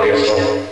arıyorsun?